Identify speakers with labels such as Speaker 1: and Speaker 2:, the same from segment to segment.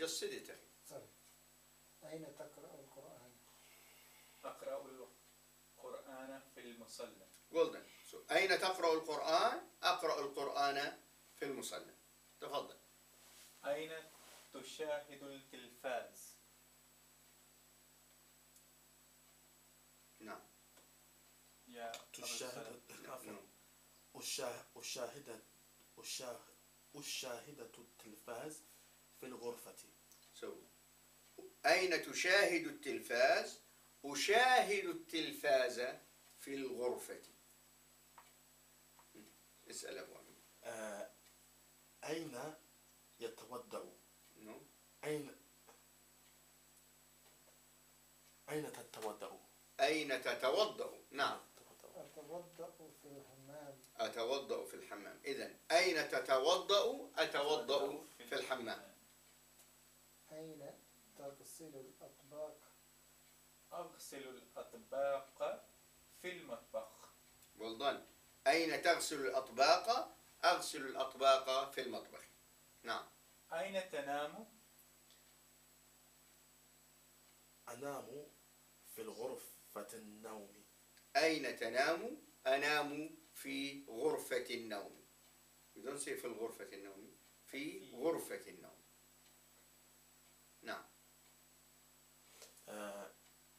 Speaker 1: it.
Speaker 2: sorry أين تقرأ القرآن
Speaker 3: أقرأ القرآن في المصلى
Speaker 1: Well done. So, أين تقرأ القرآن؟ أقرأ القرآن في المصلى. تفضل.
Speaker 3: أين تشاهد التلفاز
Speaker 1: نعم.
Speaker 3: يا
Speaker 4: تشاهد
Speaker 1: نعم.
Speaker 4: أشاه- أشاهد أشاه- أشاهدة التلفاز في الغرفة
Speaker 1: So, أين تشاهد التلفاز؟ أشاهد التلفاز في الغرفة. اسأل أبو أمين.
Speaker 4: آه، أين يتوضأ
Speaker 1: No.
Speaker 4: أين أين تتوضأ
Speaker 1: أين تتوضأ؟ نعم.
Speaker 2: أتوضأ في الحمام
Speaker 1: أتوضأ في الحمام. إذا أين تتوضأ؟ أتوضأ في الحمام.
Speaker 2: أين تغسل الأطباق
Speaker 3: أغسل الأطباق في المطبخ
Speaker 1: Well done. أين تغسل الأطباق؟ أغسل الأطباق في المطبخ. نعم.
Speaker 3: أين تنام؟
Speaker 4: أنام في الغرفة النوم
Speaker 1: أين تنام؟ أنام في غرفة النوم. You don't say في الغرفة النوم. في
Speaker 3: في.
Speaker 1: غرفة النوم. نعم.
Speaker 4: آه،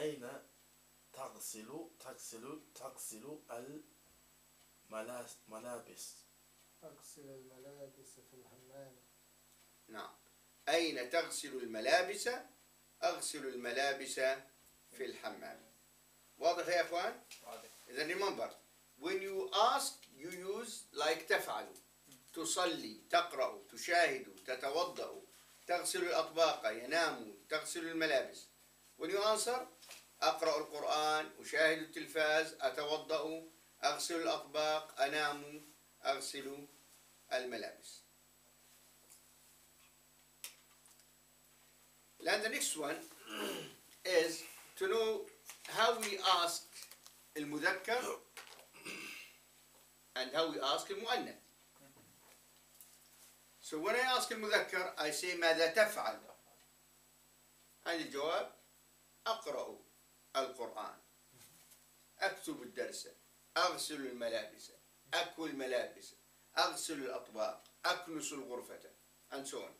Speaker 4: أين تغسل تغسل تغسل الملابس
Speaker 2: أغسل الملابس في الحمام
Speaker 1: نعم. أين تغسل الملابس؟ أغسل الملابس في الحمام. واضح يا أخوان؟
Speaker 3: واضح.
Speaker 1: إذا remember when you ask you use like تفعل تصلي تقرأ تشاهد تتوضأ تغسل الأطباق ينام تغسل الملابس when you answer أقرأ القرآن أشاهد التلفاز أتوضأ أغسل الأطباق أنام أغسل الملابس And the next one is to know how we ask المذكر and how we ask المؤنث. So when I ask المذكر I say ماذا تفعل؟ and الجواب أقرأ القرآن. أكتب الدرس أغسل الملابس أكوي الملابس أغسل الأطباق أكنس الغرفة and so on.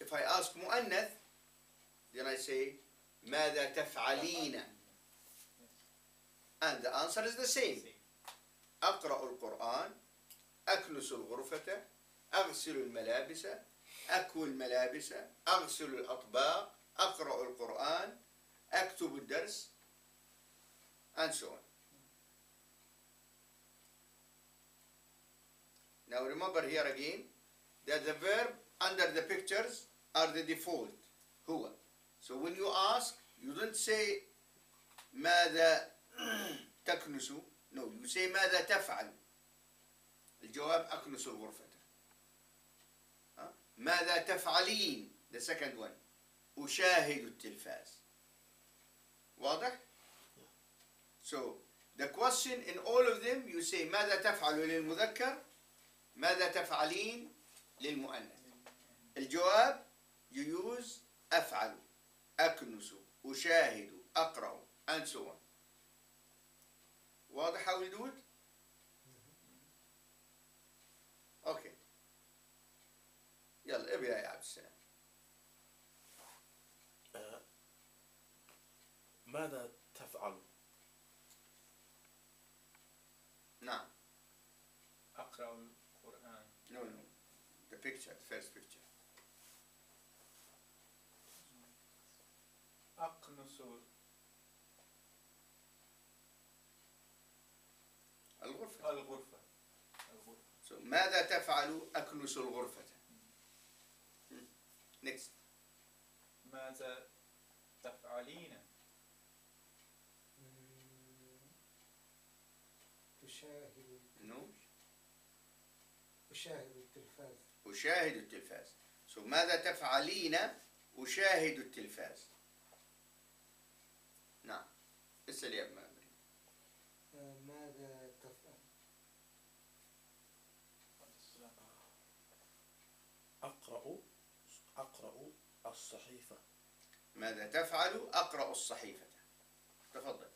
Speaker 1: If I ask مؤنث then I say ماذا تفعلين؟ And the answer is the same. أقرأ القرآن أكنس الغرفة أغسل الملابس أكوي الملابس أغسل الأطباق أكتب الدرس and so on. Now remember here again that the verb under the pictures are the default هو So when you ask you don't say ماذا تكنس no you say ماذا تفعل الجواب أكنس الغرفة ها؟ ماذا تفعلين the second one أشاهد التلفاز واضح؟ So the question in all of them you say ماذا تفعل للمذكر؟ ماذا تفعلين للمؤنث? الجواب you use أفعل أكنس أشاهد أقرأ and so on. واضح how we do it أوكي يلا ابي يا عبد السلام.
Speaker 4: ماذا تفعل؟
Speaker 1: نعم.
Speaker 3: أقرأ القرآن.
Speaker 1: No no. The picture the first picture.
Speaker 3: أقنص.
Speaker 1: الغرفة.
Speaker 3: الغرفة. الغرفة
Speaker 1: so ماذا تفعل أكنس الغرفة؟ next.
Speaker 3: ماذا تفعلين؟
Speaker 2: تشاهد
Speaker 1: no
Speaker 2: أشاهد التلفاز.
Speaker 1: أشاهد التلفاز. So ماذا تفعلين؟ أشاهد التلفاز. نعم. اسأل يا ابن أمري
Speaker 2: آه، ماذا تفعل؟
Speaker 4: أقرأ أقرأ الصحيفة.
Speaker 1: ماذا تفعل؟ أقرأ الصحيفة. تفضل.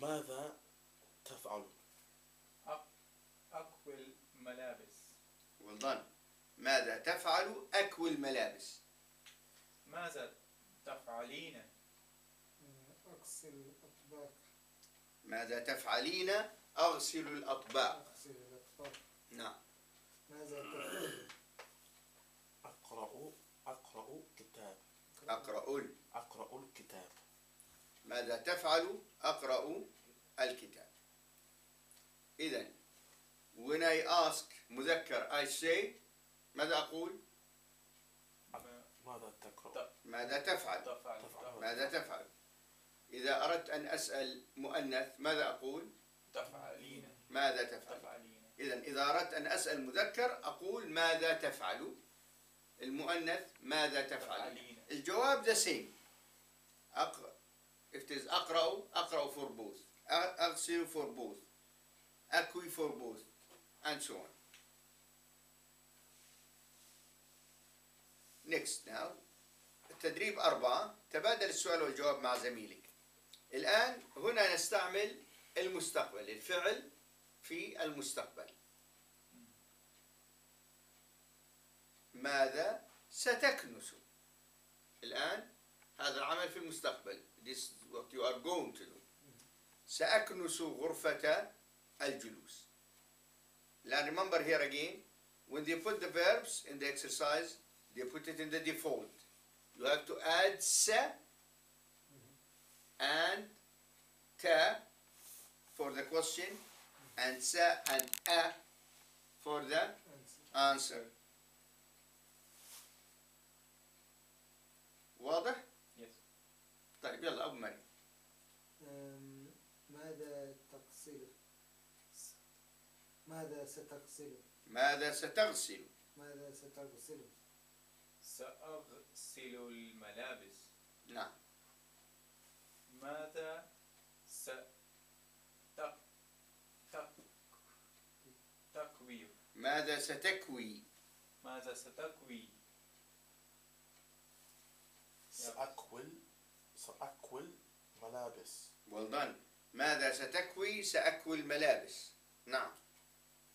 Speaker 4: ماذا تفعل؟
Speaker 3: أكوي الملابس.
Speaker 1: well done ماذا تفعل؟ أكوي الملابس.
Speaker 3: ماذا تفعلين؟
Speaker 2: آه، أغسل الأطباق.
Speaker 1: ماذا تفعلين؟ أغسل الأطباق.
Speaker 2: أغسل الأطباق.
Speaker 1: نعم.
Speaker 2: ماذا تفعل؟
Speaker 4: أقرأ أقرأ كتاب.
Speaker 1: أقرأ ال-
Speaker 4: أقرأ الكتاب.
Speaker 1: ماذا تفعل؟ أقرأ الكتاب. إذا when I ask مذكر I say ماذا أقول؟
Speaker 3: ما-
Speaker 4: ماذا تقرأ؟
Speaker 1: ماذا تفعل؟
Speaker 3: تفعل.
Speaker 1: ماذا تفعل؟ إذا أردت أن أسأل مؤنث ماذا أقول؟
Speaker 3: تفعلين.
Speaker 1: ماذا تفعل؟
Speaker 3: تفعلين.
Speaker 1: إذا إذا أردت أن أسأل مذكر أقول ماذا تفعل؟ المؤنث ماذا تفعل؟
Speaker 3: تفعلين.
Speaker 1: الجواب the same. If it is أقرأ أقرأ for both. أغسل for both. أكوي for both. And so on. Next now. التدريب أربعة. تبادل السؤال والجواب مع زميلك. الآن هنا نستعمل المستقبل الفعل في المستقبل. ماذا ستكنس؟ الآن هذا العمل في المستقبل. This is what you are going to do سأكنس غرفة الجلوس الآن remember here again when they put the verbs in the exercise they put it in the default you have to add س and ta for the question and sa and a for the
Speaker 2: أنسى
Speaker 1: answer واضح؟ طيب يلا أبو مريم.
Speaker 2: ماذا تغسل ماذا ستغسل
Speaker 1: ماذا ستغسل؟
Speaker 2: ماذا ستغسل؟
Speaker 3: سأغسل الملابس.
Speaker 1: نعم.
Speaker 3: ماذا س تق تق تكوي
Speaker 1: ماذا ستكوي؟
Speaker 3: ماذا ستكوي؟
Speaker 4: سأكول سأكول ملابس.
Speaker 1: Well done. ماذا ستكوي؟ سأكوي الملابس. نعم.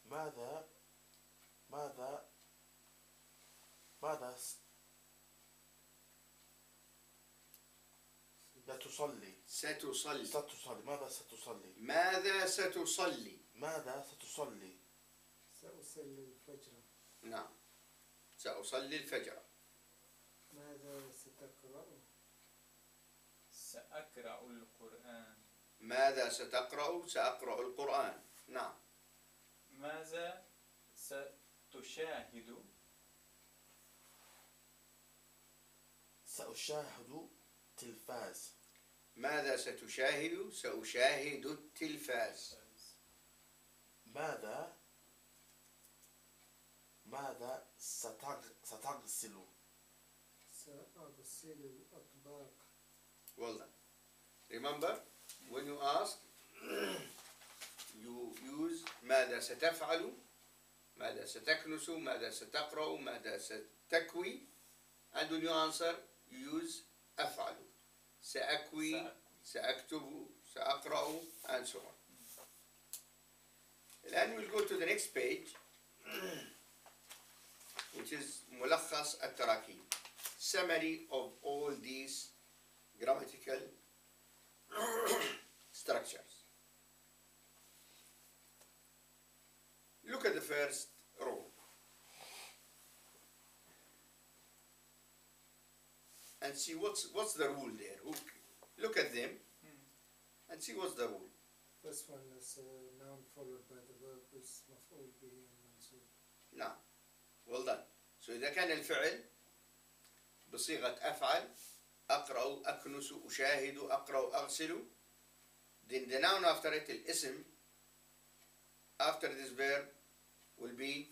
Speaker 4: ماذا؟ ماذا؟ ماذا س- تصلي
Speaker 1: ستصلي.
Speaker 4: ستصلي. ماذا ستصلي؟
Speaker 1: ماذا ستصلي؟
Speaker 4: ماذا ستصلي؟
Speaker 2: سأصلي الفجر.
Speaker 1: نعم. سأصلي الفجر.
Speaker 2: ماذا ستقرأ
Speaker 3: سأقرأ القرآن؟
Speaker 1: ماذا ستقرأ؟ سأقرأ القرآن. نعم.
Speaker 3: ماذا ستشاهد؟
Speaker 4: سأشاهد تلفاز
Speaker 1: ماذا ستشاهد؟ سأشاهد التلفاز.
Speaker 4: ماذا؟ ماذا ستغ- ستغسل؟
Speaker 2: سأغسل الأطباق.
Speaker 1: Done. Remember, when you ask, you use ماذا ستفعل ماذا ستكنس ماذا ستقرأ ماذا ستكوي and when you answer you use أفعل سأكوي سأكتب سأقرأ and so on الآن we'll go to the next page which is ملخص التراكيب summary of all these grammatical structures. Look at the first row. And see what's what's the rule there. Who, look at them and see what's the rule.
Speaker 2: First one is a noun followed by the verb is مفعول به المنصوب
Speaker 1: نعم. Well done. So إذا كان الفعل بصيغة أفعل أقرأ أكنس أشاهد أقرأ أغسل. Then the noun after it الاسم after this verb will be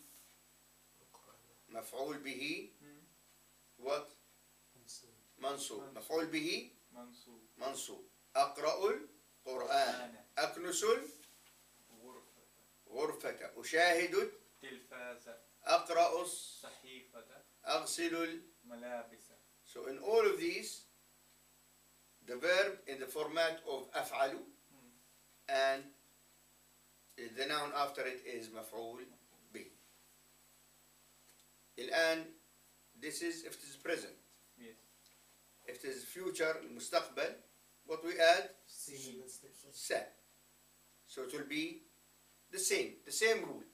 Speaker 1: مفعول به. What?
Speaker 2: منصوب.
Speaker 1: مفعول به.
Speaker 3: منصوب.
Speaker 1: منصوب أقرأ القرآن. أكنس
Speaker 3: غرفة
Speaker 1: الغرفة. أشاهد
Speaker 3: تلفاز
Speaker 1: أقرأ الص-
Speaker 3: صحيفة.
Speaker 1: أغسل
Speaker 3: ملابس.
Speaker 1: So in all of these, the verb in the format of أفعل and the noun after it is مفعول به. الآن this is if it is present.
Speaker 3: yes
Speaker 1: If it is future المستقبل what we add
Speaker 3: سين
Speaker 1: س. So it will be the same. The same rule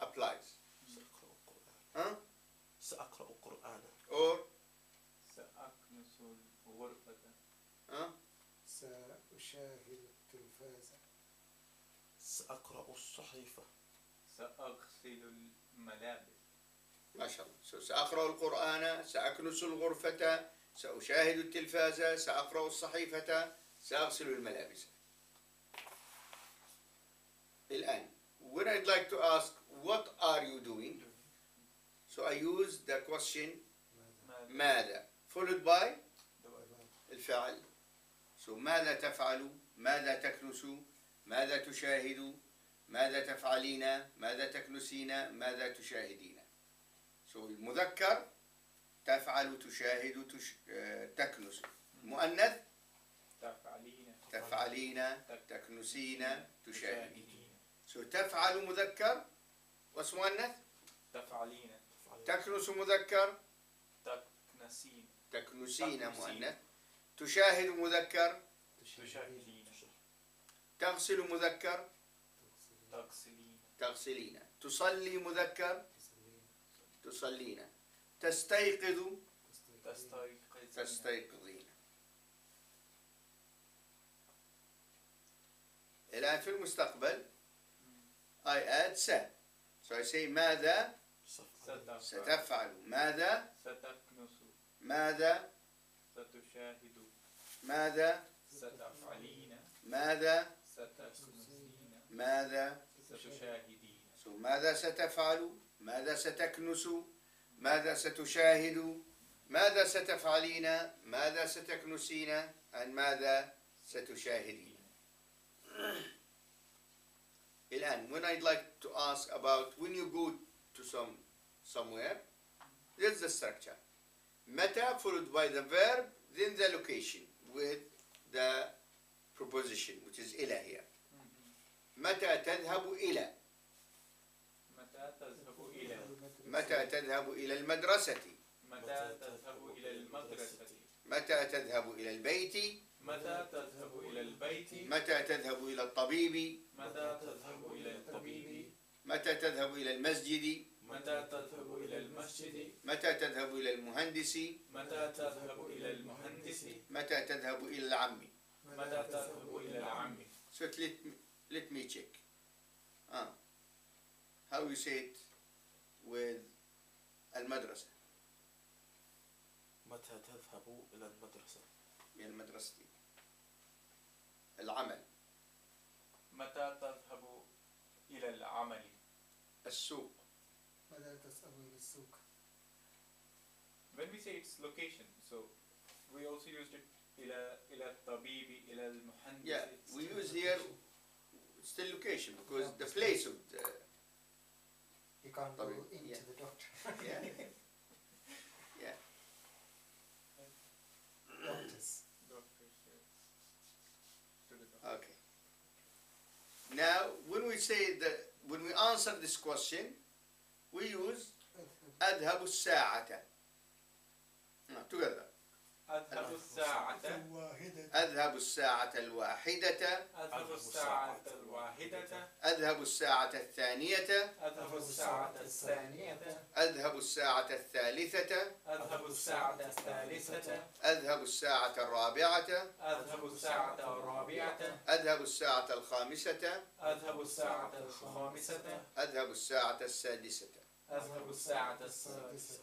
Speaker 1: applies.
Speaker 4: سأقرأ القرآن
Speaker 1: Huh?
Speaker 4: سأقرأ القرآن
Speaker 1: Or
Speaker 2: سأشاهد التلفاز.
Speaker 4: سأقرأ الصحيفة.
Speaker 3: سأغسل الملابس.
Speaker 1: ما شاء الله. سأقرأ القرآن سأكنس الغرفة سأشاهد التلفاز سأقرأ الصحيفة سأغسل الملابس. الآن when I'd like to ask what are you doing? So I use the question
Speaker 2: ماذا؟
Speaker 1: ماذا؟ followed by الفعل. So ماذا تفعل ماذا تكنس ماذا تشاهد ماذا تفعلين؟ ماذا تكنسين؟ ماذا تشاهدين؟ So المذكر تفعل تشاهد تش... آه، تكنس. مؤنث
Speaker 3: تفعلين
Speaker 1: تفعلين تكنسين تشاهدين. So تفعل مذكر واسم مؤنث؟
Speaker 3: تفعلين.
Speaker 1: تكنس مذكر؟
Speaker 3: تكنسين.
Speaker 1: تكنسين. مؤنث. تشاهد مذكر.
Speaker 3: تشاهدين
Speaker 1: تغسل مذكر.
Speaker 3: تغسلين.
Speaker 1: تغسلين تصلي مذكر. تصلين. تستيقظ.
Speaker 2: تستيقظين.
Speaker 1: الآن في المستقبل. I add س so I say ماذا
Speaker 3: ستفعل.
Speaker 1: ستفعل. ماذا
Speaker 3: ستكنس.
Speaker 1: ماذا
Speaker 3: ستشاهد
Speaker 1: ماذا؟
Speaker 3: ستفعلين.
Speaker 1: ماذا؟
Speaker 3: ستكنسين
Speaker 1: ماذا؟
Speaker 3: ستشاهدين.
Speaker 1: So ماذا ستفعل؟ ماذا ستكنس؟ ماذا ستشاهد؟ ماذا ستفعلين؟ ماذا ستكنسين؟ and ماذا ستشاهدين. الآن when I'd like to ask about when you go to some somewhere this is the structure. متى followed by the verb then the location with the preposition which is إلى here. متى تذهب إلى؟
Speaker 3: متى تذهب إلى؟
Speaker 1: متى تذهب إلى المدرسة؟
Speaker 3: متى تذهب إلى المدرسة؟
Speaker 1: متى تذهب إلى البيت؟
Speaker 3: متى تذهب إلى البيت؟
Speaker 1: متى تذهب إلى الطبيب؟
Speaker 3: متى تذهب إلى الطبيب؟
Speaker 1: متى تذهب إلى المسجد؟
Speaker 3: متى تذهب إلى المسجد؟
Speaker 1: متى تذهب إلى المهندس؟
Speaker 3: متى تذهب إلى المهندس؟
Speaker 1: متى تذهب إلى العم؟
Speaker 3: متى تذهب إلى العم؟
Speaker 1: So let me, let me check. Ah. How you say it with المدرسة?
Speaker 4: متى تذهب إلى المدرسة؟
Speaker 1: من المدرسة. العمل.
Speaker 3: متى تذهب إلى العمل؟
Speaker 1: السوق.
Speaker 3: When we say its location, so we also used it ila ila tabibi ila al muhandis.
Speaker 1: Yeah, we use location. here still location because yeah. the place of the.
Speaker 2: Uh, you can't go into
Speaker 1: yeah.
Speaker 2: the doctor.
Speaker 1: yeah. yeah.
Speaker 2: Doctors.
Speaker 3: Doctors. Doctor.
Speaker 1: Okay. Now, when we say that, when we answer this question, we use أذهب الساعة. No, together.
Speaker 3: أذهب الساعة
Speaker 1: أذهب الساعة الواحدة.
Speaker 3: أذهب الساعة الواحدة
Speaker 1: أذهب الساعة الثانية.
Speaker 3: أذهب الساعة الثانية
Speaker 1: أذهب الساعة الثالثة.
Speaker 3: أذهب الساعة الثالثة
Speaker 1: أذهب الساعة الرابعة.
Speaker 3: أذهب الساعة الرابعة
Speaker 1: أذهب الساعة الخامسة.
Speaker 3: أذهب الساعة الخامسة
Speaker 1: أذهب الساعة السادسة.
Speaker 3: أذهب الساعة السادسة